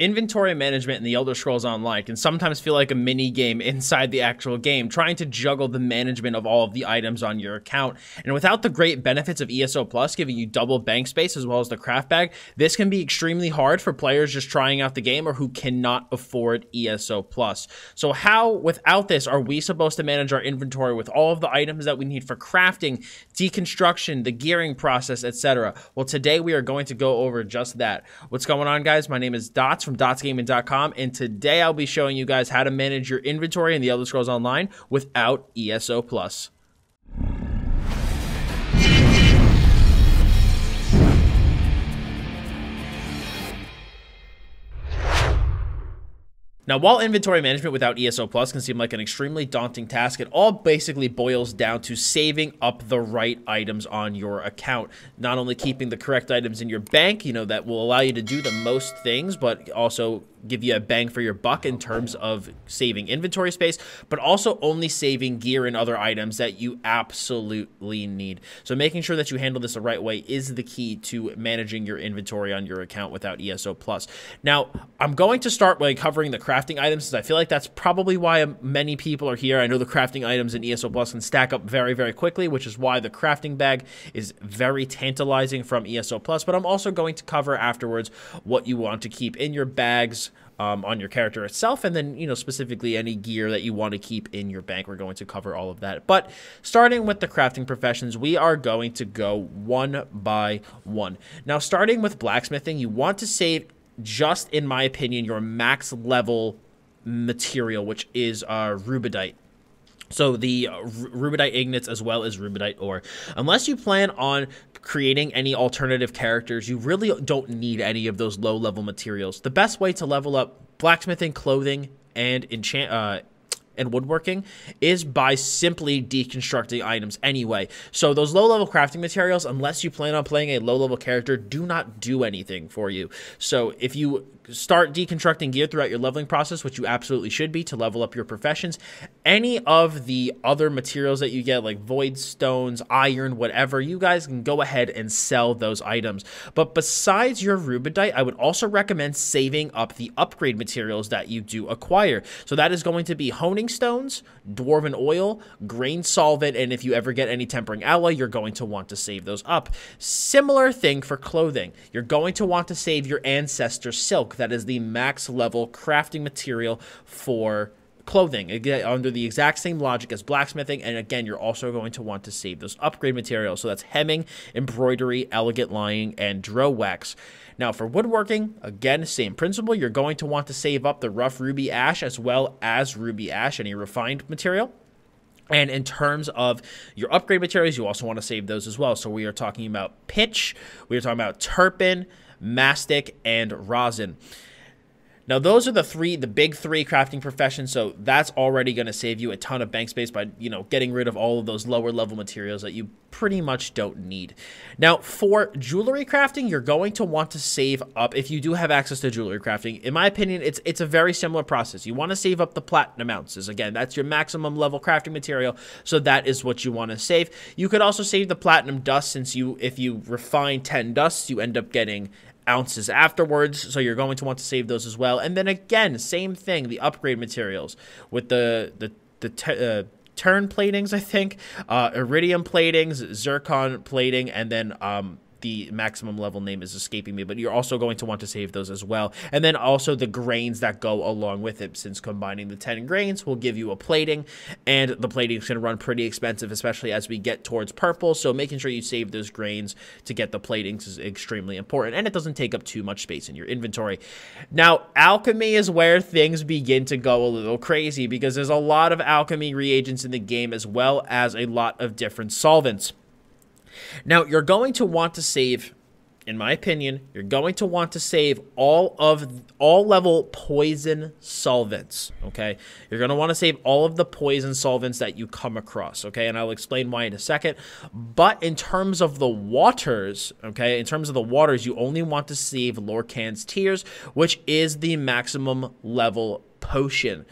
Inventory management in the Elder Scrolls Online can sometimes feel like a mini game inside the actual game, trying to juggle the management of all of the items on your account. And without the great benefits of ESO Plus giving you double bank space as well as the craft bag, this can be extremely hard for players just trying out the game or who cannot afford ESO Plus. So how, without this, are we supposed to manage our inventory with all of the items that we need for crafting, deconstruction, the gearing process, etc.? Well, today we are going to go over just that. What's going on, guys? My name is Dottz from dottzgaming.com, and today I'll be showing you guys how to manage your inventory in the Elder Scrolls Online without ESO Plus. Now, while inventory management without ESO Plus can seem like an extremely daunting task, it all basically boils down to saving up the right items on your account. Not only keeping the correct items in your bank, you know, that will allow you to do the most things, but also give you a bang for your buck in terms of saving inventory space, but also only saving gear and other items that you absolutely need. So making sure that you handle this the right way is the key to managing your inventory on your account without ESO Plus. Now, I'm going to start by covering the crafting items because I feel like that's probably why many people are here. I know the crafting items in ESO Plus can stack up very, very quickly, which is why the crafting bag is very tantalizing from ESO Plus, but I'm also going to cover afterwards what you want to keep in your bags um, on your character itself, and then, you know, specifically any gear that you want to keep in your bank. We're going to cover all of that. But starting with the crafting professions, we are going to go one by one. Now, starting with blacksmithing, you want to save, just in my opinion, your max level material, which is uh, rubedite. So the uh, rubedite ingots as well as Rubedite ore. Unless you plan on creating any alternative characters, you really don't need any of those low level materials. The best way to level up blacksmithing, clothing, and enchant uh, and woodworking is by simply deconstructing items anyway. So those low level crafting materials, unless you plan on playing a low level character, do not do anything for you. So if you start deconstructing gear throughout your leveling process, which you absolutely should be to level up your professions. Any of the other materials that you get, like void stones, iron, whatever, you guys can go ahead and sell those items. But besides your rubedite, I would also recommend saving up the upgrade materials that you do acquire. So that is going to be honing stones, dwarven oil, grain solvent, and if you ever get any tempering alloy, you're going to want to save those up. Similar thing for clothing. You're going to want to save your ancestor silk that is the max level crafting material for clothing again under the exact same logic as blacksmithing and again you're also going to want to save those upgrade materials so that's hemming embroidery elegant lining and dreugh wax now for woodworking again same principle you're going to want to save up the rough ruby ash as well as ruby ash any refined material and in terms of your upgrade materials, you also want to save those as well. So we are talking about pitch, we are talking about turpen, mastic, and rosin. Now, those are the three, the big three crafting professions. So that's already going to save you a ton of bank space by, you know, getting rid of all of those lower level materials that you pretty much don't need. Now, for jewelry crafting, you're going to want to save up if you do have access to jewelry crafting. In my opinion, it's it's a very similar process. You want to save up the platinum ounces. Again, that's your maximum level crafting material. So that is what you want to save. You could also save the platinum dust since you, if you refine 10 dusts, you end up getting ounces afterwards, so you're going to want to save those as well. And then again, same thing, the upgrade materials with the the the uh, terne platings, I think, uh, iridium platings, zircon plating, and then um, the maximum level name is escaping me, but you're also going to want to save those as well. And then also the grains that go along with it, since combining the 10 grains will give you a plating, and the plating is going to run pretty expensive, especially as we get towards purple. So making sure you save those grains to get the platings is extremely important, and it doesn't take up too much space in your inventory. Now, alchemy is where things begin to go a little crazy because there's a lot of alchemy reagents in the game as well as a lot of different solvents. Now, you're going to want to save, in my opinion, you're going to want to save all of all level poison solvents, okay? You're going to want to save all of the poison solvents that you come across, okay? And I'll explain why in a second. But in terms of the waters, okay, in terms of the waters, you only want to save Lorkhan's Tears, which is the maximum level potion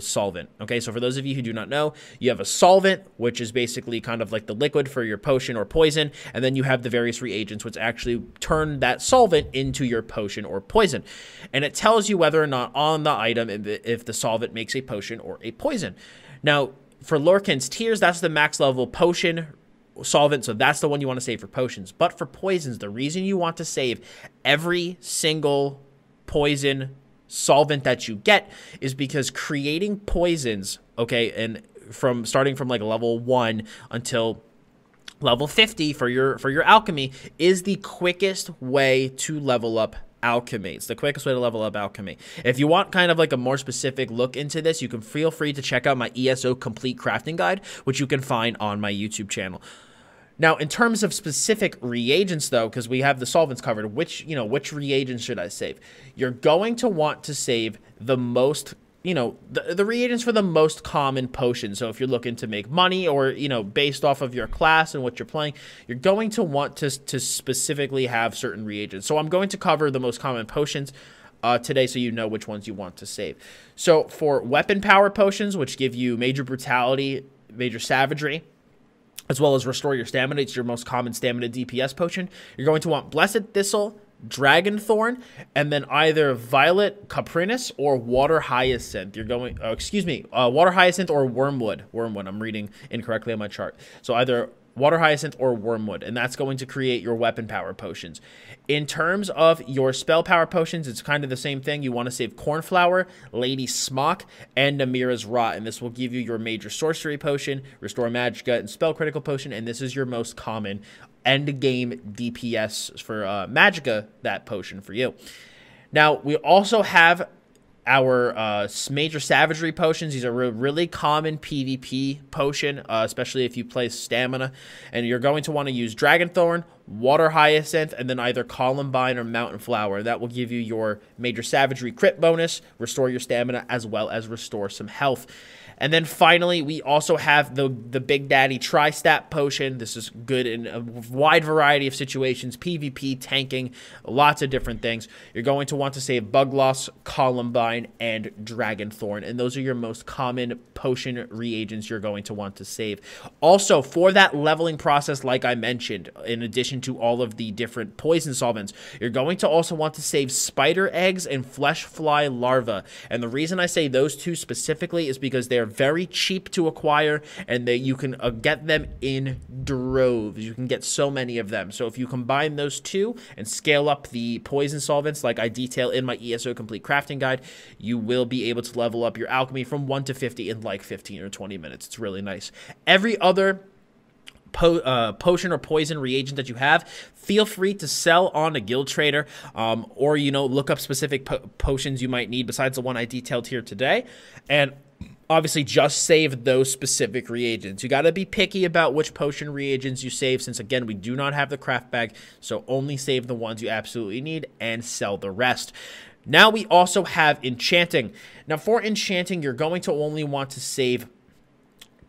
solvent. Okay, so for those of you who do not know, you have a solvent, which is basically kind of like the liquid for your potion or poison, and then you have the various reagents which actually turn that solvent into your potion or poison. And it tells you whether or not on the item if the solvent makes a potion or a poison. Now, for Lorkhan's Tears, that's the max level potion solvent, so that's the one you want to save for potions. But for poisons, the reason you want to save every single poison solvent that you get is because creating poisons, okay, and from starting from like level 1 until level 50 for your for your alchemy is the quickest way to level up alchemy. It's the quickest way to level up alchemy. If you want kind of like a more specific look into this, you can feel free to check out my ESO complete crafting guide, which you can find on my YouTube channel. Now, in terms of specific reagents, though, because we have the solvents covered, which you know which reagents should I save? You're going to want to save the most, you know, the, the reagents for the most common potions. So if you're looking to make money, or you know, based off of your class and what you're playing, you're going to want to to specifically have certain reagents. So I'm going to cover the most common potions. Uh, today, so you know which ones you want to save. So, for weapon power potions, which give you major brutality, major savagery, as well as restore your stamina. It's your most common stamina DPS potion. You're going to want Blessed Thistle, Dragon Thorn, and then either Violet Coprinus or Water Hyacinth. You're going, oh, excuse me, uh, Water Hyacinth or Wormwood. Wormwood, I'm reading incorrectly on my chart. So either Water Hyacinth, or Wormwood, and that's going to create your weapon power potions. In terms of your spell power potions, it's kind of the same thing. You want to save Cornflower, Lady Smock, and Namira's Rot, and this will give you your major sorcery potion, Restore Magicka, and Spell Critical potion, and this is your most common end game DPS for uh, Magicka, that potion for you. Now, we also have our uh, major savagery potions. These are a really common PvP potion, uh, especially if you play stamina. And you're going to want to use Dragon Thorn, Water Hyacinth, and then either Columbine or Mountain Flower. That will give you your major savagery crit bonus, restore your stamina, as well as restore some health. And then finally, we also have the the Big Daddy Tri-Stat Potion. This is good in a wide variety of situations, PvP, tanking, lots of different things. You're going to want to save Bugloss, Columbine, and Dragonthorn. And those are your most common potion reagents you're going to want to save. Also, for that leveling process, like I mentioned, in addition to all of the different poison solvents, you're going to also want to save spider eggs and flesh fly larvae. And the reason I say those two specifically is because they're they're very cheap to acquire, and that you can uh, get them in droves. You can get so many of them. So if you combine those two and scale up the poison solvents, like I detail in my ESO Complete Crafting Guide, you will be able to level up your alchemy from 1 to 50 in like 15 or 20 minutes. It's really nice. Every other Po uh, potion or poison reagent that you have, feel free to sell on a guild trader um, or, you know, look up specific po potions you might need besides the one I detailed here today. And obviously just save those specific reagents. You got to be picky about which potion reagents you save since again we do not have the craft bag, so only save the ones you absolutely need and sell the rest. Now we also have enchanting. Now for enchanting, you're going to only want to save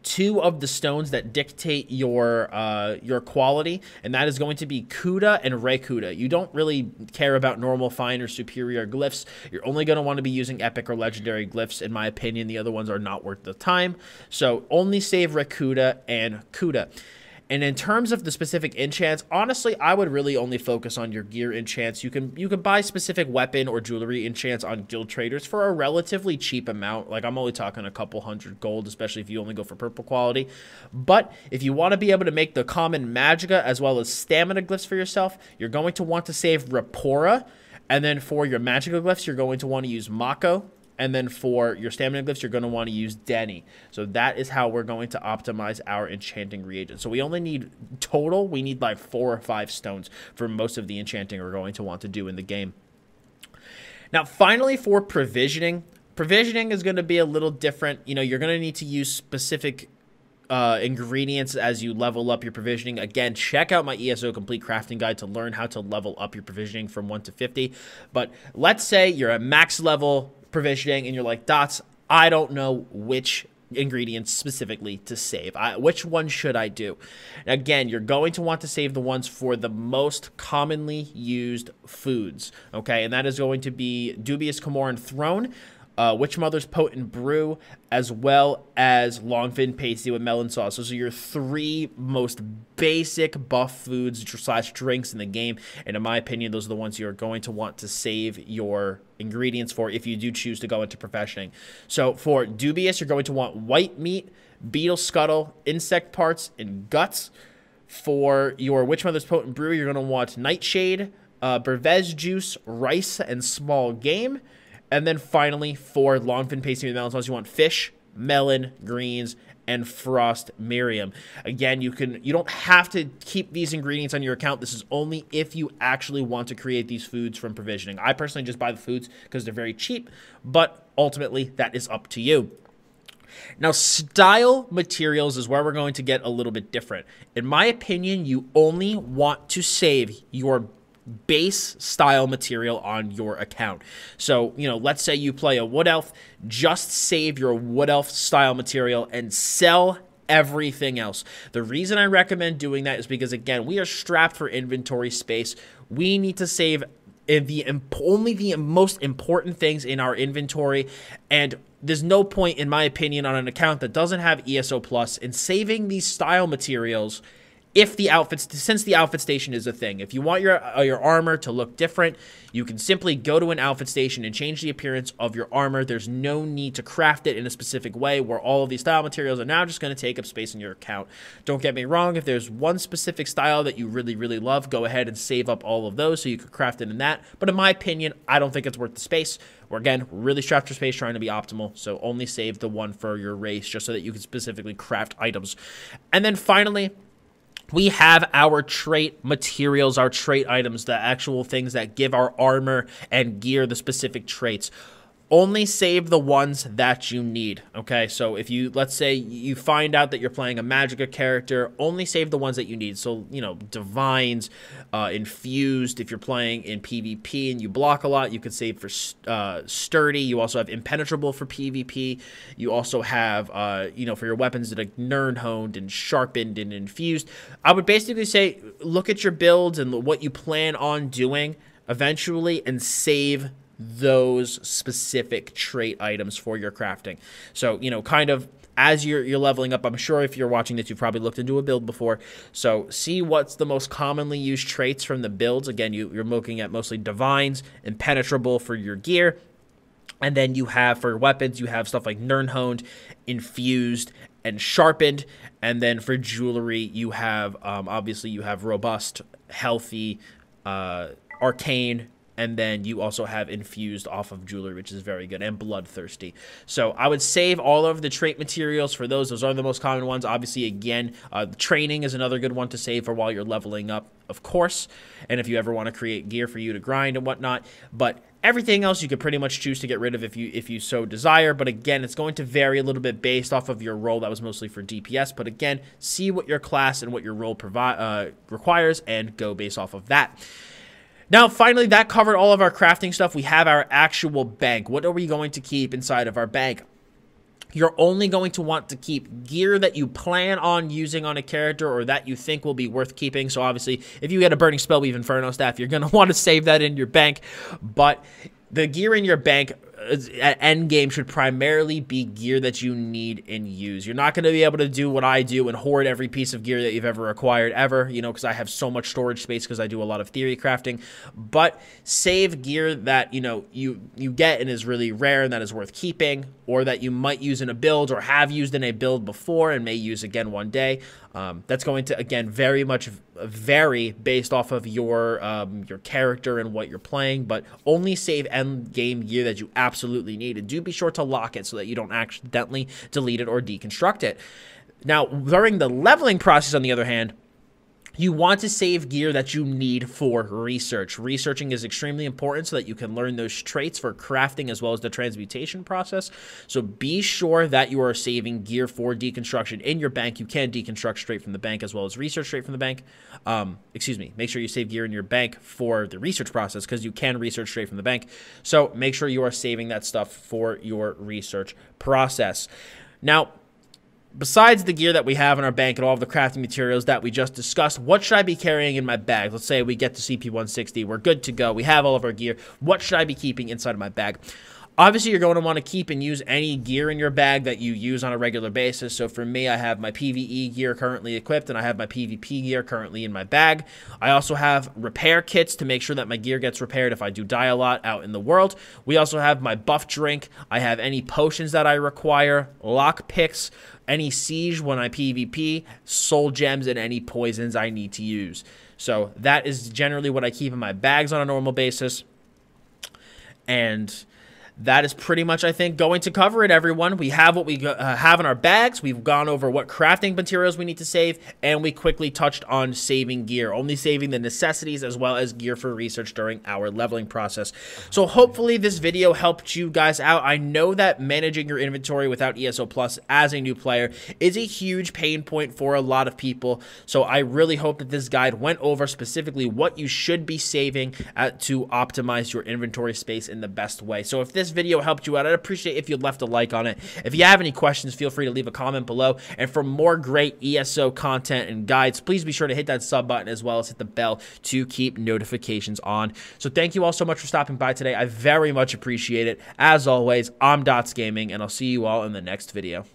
two of the stones that dictate your uh, your quality, and that is going to be Kuta and Rekuta. You don't really care about normal, fine, or superior glyphs. You're only going to want to be using epic or legendary glyphs, in my opinion. The other ones are not worth the time. So only save Rekuta and Kuta. And in terms of the specific enchants, honestly, I would really only focus on your gear enchants. You can you can buy specific weapon or jewelry enchants on guild traders for a relatively cheap amount. Like I'm only talking a couple hundred gold, especially if you only go for purple quality. But if you want to be able to make the common Magicka as well as stamina glyphs for yourself, you're going to want to save Repora. And then for your magical glyphs, you're going to want to use Makko and then for your stamina glyphs, you're going to want to use Deni. So that is how we're going to optimize our enchanting reagent. So we only need total, we need like four or five stones for most of the enchanting we're going to want to do in the game. Now, finally, for provisioning, provisioning is going to be a little different. You know, you're going to need to use specific uh, ingredients as you level up your provisioning. Again, check out my ESO Complete Crafting Guide to learn how to level up your provisioning from 1 to 50. But let's say you're at max level provisioning and you're like, Dottz, I don't know which ingredients specifically to save. I, which one should I do? Again, you're going to want to save the ones for the most commonly used foods, okay? And that is going to be Dubious Camoran Throne, uh, Witch Mother's Potent Brew, as well as Longfin Pasty with melon sauce. Those are your three most basic buff foods slash drinks in the game. And in my opinion, those are the ones you're going to want to save your ingredients for if you do choose to go into professioning. So for dubious, you're going to want white meat, beetle scuttle, insect parts, and guts. For your Witch Mother's Potent Brew, you're going to want Nightshade, uh, Bervez juice, rice, and small game. And then finally, for Longfin pasty with melon sauce, you want fish, melon, greens, and frost Mirriam. Again, you can you don't have to keep these ingredients on your account. This is only if you actually want to create these foods from provisioning. I personally just buy the foods because they're very cheap, but ultimately that is up to you. Now, style materials is where we're going to get a little bit different. In my opinion, you only want to save your base style material on your account. So, you know, let's say you play a Wood Elf, just save your Wood Elf style material and sell everything else. The reason I recommend doing that is because, again, we are strapped for inventory space. We need to save the only the most important things in our inventory and there's no point in my opinion on an account that doesn't have ESO plus in saving these style materials if the outfits since the outfit station is a thing if you want your uh, your armor to look different you can simply go to an outfit station and change the appearance of your armor. There's no need to craft it in a specific way where all of these style materials are now just going to take up space in your account. Don't get me wrong if there's one specific style that you really really love go ahead and save up all of those so you could craft it in that. But in my opinion i don't think it's worth the space. We're again really strapped for space trying to be optimal so only save the one for your race just so that you can specifically craft items. And then finally we have our trait materials, our trait items, the actual things that give our armor and gear the specific traits only save the ones that you need. Okay, so if you let's say you find out that you're playing a Magicka character, only save the ones that you need. So you know, divines, uh, infused. If you're playing in PvP and you block a lot, you could save for uh, sturdy. You also have impenetrable for PvP. You also have uh, you know for your weapons that are Nirnhoned and sharpened and infused. I would basically say look at your builds and what you plan on doing eventually and save those specific trait items for your crafting. So, you know, kind of as you're, you're leveling up, I'm sure if you're watching this, you've probably looked into a build before. So see what's the most commonly used traits from the builds. Again, you, you're looking at mostly divines, impenetrable for your gear. And then you have for weapons, you have stuff like Nirnhoned, infused, and sharpened. And then for jewelry, you have um, obviously you have robust, healthy, uh, arcane, and then you also have infused off of jewelry which is very good and bloodthirsty. So i would save all of the trait materials for those. Those are the most common ones. Obviously again uh, training is another good one to save for while you're leveling up of course and if you ever want to create gear for you to grind and whatnot. But everything else you could pretty much choose to get rid of if you if you so desire. But again it's going to vary a little bit based off of your role. That was mostly for dps but again see what your class and what your role provide uh, requires and go based off of that now, finally, that covered all of our crafting stuff. We have our actual bank. What are we going to keep inside of our bank? You're only going to want to keep gear that you plan on using on a character or that you think will be worth keeping. So obviously, if you get a Burning Spellweave Inferno staff, you're going to want to save that in your bank. But the gear in your bank end game should primarily be gear that you need and use. You're not going to be able to do what I do and hoard every piece of gear that you've ever acquired ever, you know, because I have so much storage space because I do a lot of theory crafting. But save gear that, you know, you you get and is really rare and that is worth keeping or that you might use in a build or have used in a build before and may use again one day. Um, that's going to again very much vary based off of your um, your character and what you're playing, but only save end game gear that you absolutely need, needed. do be sure to lock it so that you don't accidentally delete it or deconstruct it. Now, during the leveling process, on the other hand, you want to save gear that you need for research. Researching is extremely important so that you can learn those traits for crafting as well as the transmutation process. So be sure that you are saving gear for deconstruction in your bank. You can deconstruct straight from the bank as well as research straight from the bank. Um, excuse me. Make sure you save gear in your bank for the research process because you can research straight from the bank. So make sure you are saving that stuff for your research process. Now, besides the gear that we have in our bank and all of the crafting materials that we just discussed, what should I be carrying in my bag? Let's say we get to CP160, we're good to go, we have all of our gear. What should I be keeping inside of my bag? Obviously, you're going to want to keep and use any gear in your bag that you use on a regular basis. So for me, I have my PvE gear currently equipped and I have my PvP gear currently in my bag. I also have repair kits to make sure that my gear gets repaired if I do die a lot out in the world. We also have my buff drink. I have any potions that I require, lock picks, any siege when I PvP, soul gems, and any poisons I need to use. So that is generally what I keep in my bags on a normal basis. And that is pretty much, I think, going to cover it, everyone. We have what we uh, have in our bags. We've gone over what crafting materials we need to save, and we quickly touched on saving gear, only saving the necessities as well as gear for research during our leveling process. So hopefully this video helped you guys out. I know that managing your inventory without ESO Plus as a new player is a huge pain point for a lot of people. So I really hope that this guide went over specifically what you should be saving at, to optimize your inventory space in the best way. So if this this video helped you out, I'd appreciate if you left a like on it. If you have any questions, feel free to leave a comment below. And for more great ESO content and guides, please be sure to hit that sub button as well as hit the bell to keep notifications on. So thank you all so much for stopping by today. I very much appreciate it. As always, I'm Dottz Gaming, and I'll see you all in the next video.